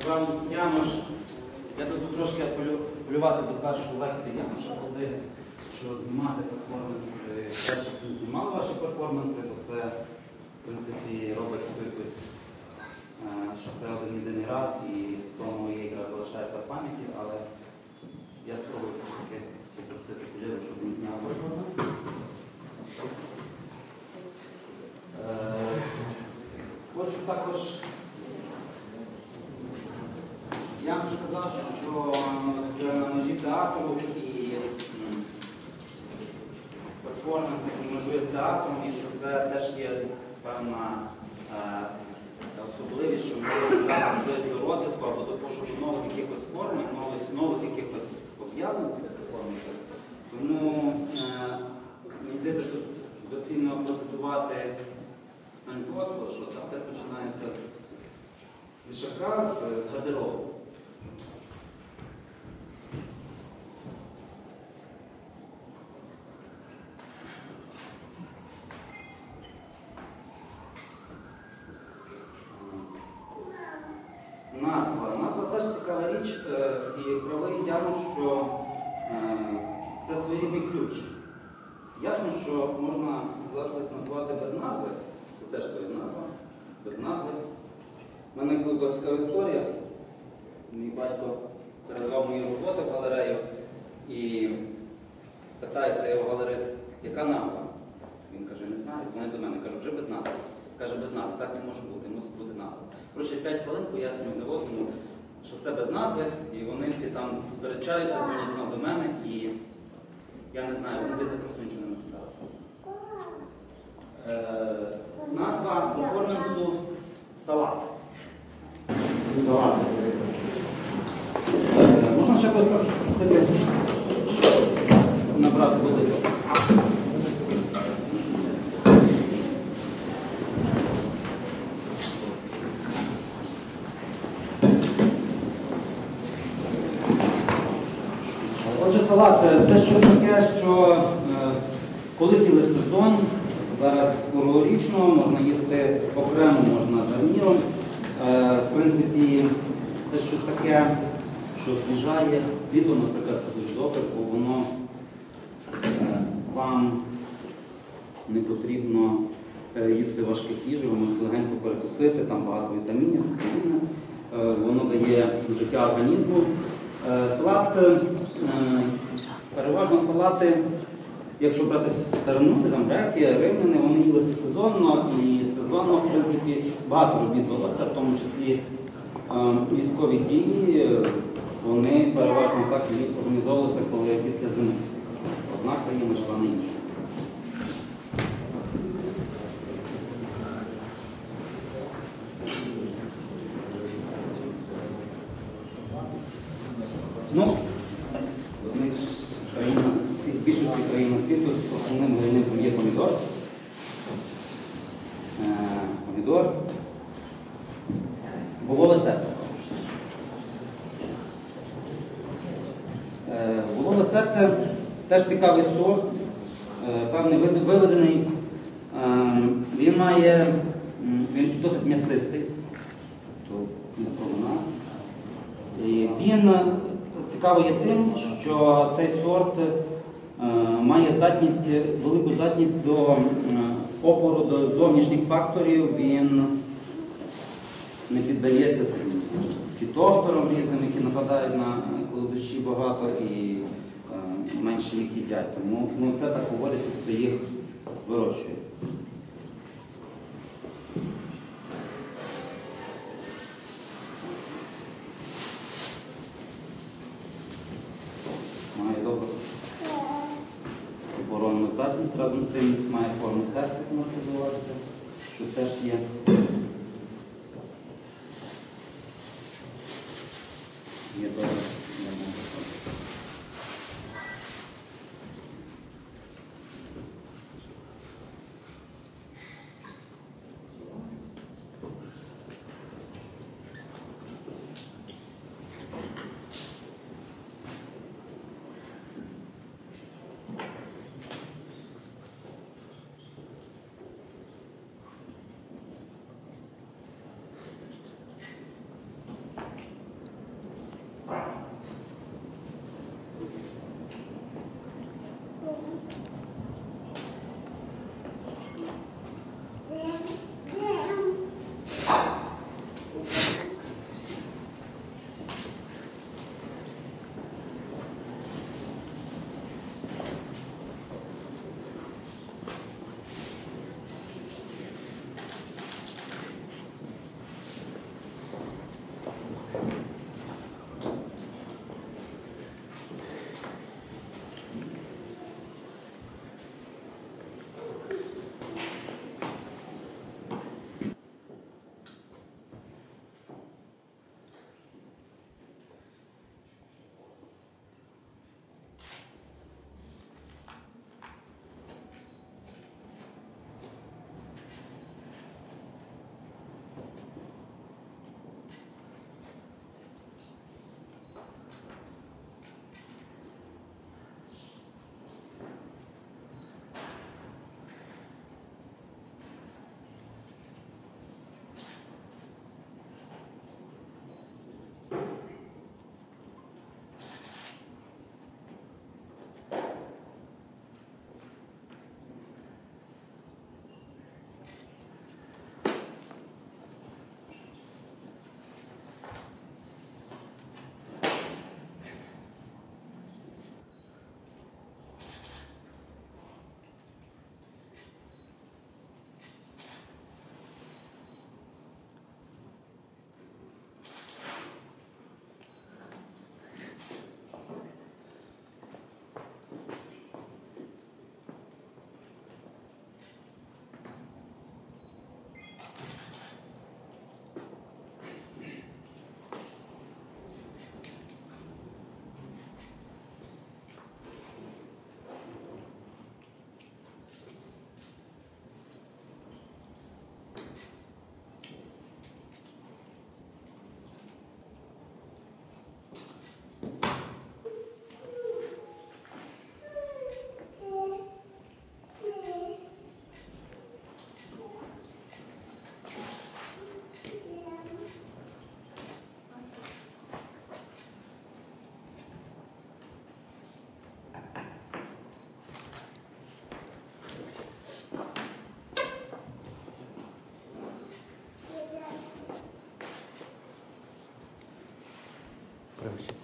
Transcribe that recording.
сказав Януш, я тут трошки апелю- апелювати до першої лекції Януша буде, що знімати перформанси, краще б не знімали ваші перформанси, бо це, в принципі, робить якось, е, що це один єдиний раз і тому є якраз залишається в пам'яті, але я спробую все-таки попросити Кулєву, щоб він зняв перформанс. Е, Хочу також я вже казав, що на межі театру і перформанс, який межує з театром, і що це теж є певна е, особливість, що ми можливість до розвитку або до пошуку нових якихось форм, нових, нових якихось об'явлень. Тому е, мені здається, що доцільно процитувати Станіславського, що театр починається з вішака, з гардеробу. Назва. Назва теж цікава річ, е, і правий Януш, що е, це своєрідний ключ. Ясно, що можна заклад назвати без назви, це теж своя назва, без назви. У мене коли цікава історія. Мій батько передавав мої роботи в галерею і питається його галерист, яка назва? Він каже, не знаю, дзвонить до мене, каже, вже без назви. Каже, без назви, так не може бути, мусить бути назва. Коротше, 5 хвилин пояснюю не що це без назви, і вони всі там сперечаються, дзвонять знову до мене, і я не знаю, вони здається, просто нічого не написали. Е, назва перформансу салат. Салат. Е, можна ще просто собі набрати води. Салат е, це щось таке, що е, коли цілий сезон, зараз круглорічно, можна їсти окремо, можна гарніром. Е, в принципі, це щось таке, що освіжає. Літо, наприклад, це дуже добре, бо воно вам не потрібно їсти важких їжі, ви можете легенько перекусити, там багато вітамінів, воно дає життя організму. Салат, переважно салати, якщо брати старину, там греки, римляни, вони їлися сезонно і сезонно, в принципі, багато робіт велося, в тому числі е, військові дії, е, вони переважно так і організовувалися, коли після зими. Одна країна йшла на іншу. Ну, країн світу основним виробником є помідор. Е, помідор. Волове серце. Е, волове серце теж цікавий сорт, е, певний виведений. Е, він має, він досить м'ясистий. Тобто. Він е, цікавий є тим, що цей сорт е, має здатність, велику здатність до е, опору до зовнішніх факторів. Він не піддається фітофторам різним, які нападають на е, коли дощі багато і е, менше їх їдять. Тому ну, це так говорить, хто їх вирощує. Разом з тим має форму серця, як можете зауважити, що теж є. Є добре. Привіт.